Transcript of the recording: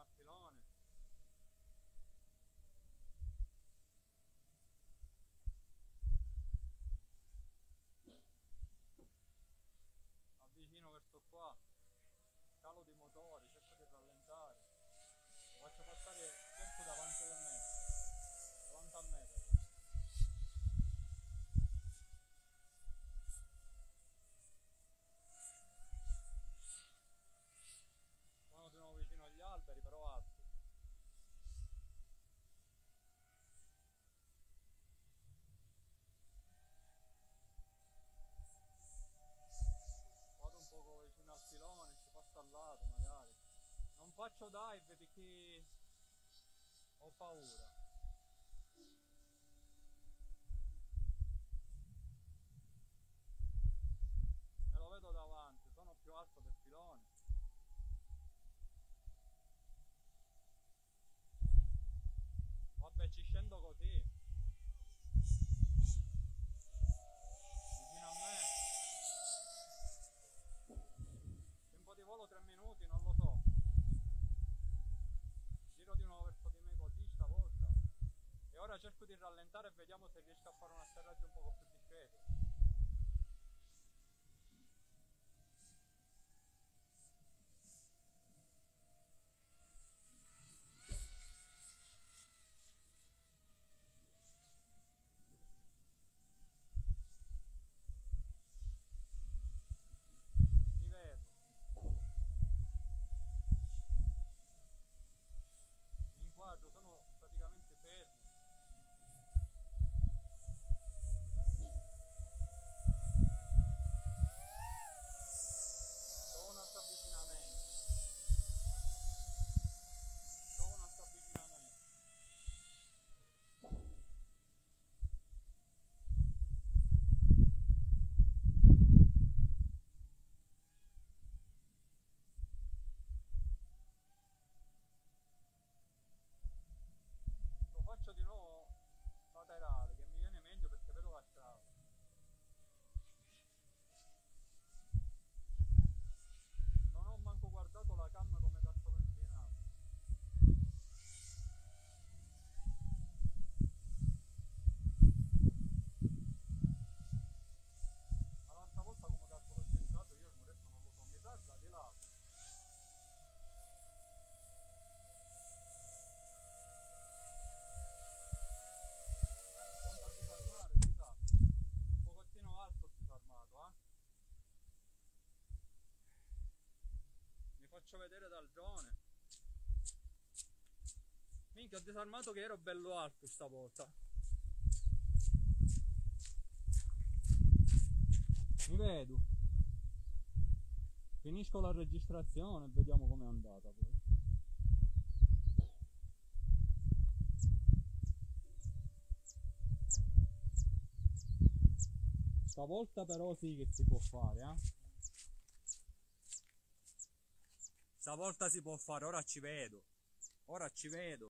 al filone. Avvicino verso qua, calo di motori, cerco di rallentare. Lo faccio passare cerco davanti a me, davanti a me però. Sono di nuovo vicino agli alberi, però alti. Vado un poco vicino al filone, ci passo al lato magari. Non faccio dive perché ho paura. Me lo vedo davanti, sono più alto del filone. Vabbè, ci scendo così. Cerco di rallentare e vediamo se riesco a fare un atterraggio un poco più faccio vedere dal drone. Minchia, ho disarmato che ero bello alto stavolta. Mi vedo. Finisco la registrazione e vediamo com'è andata poi. Stavolta però sì che si può fare, eh. Stavolta si può fare, ora ci vedo. Ora ci vedo.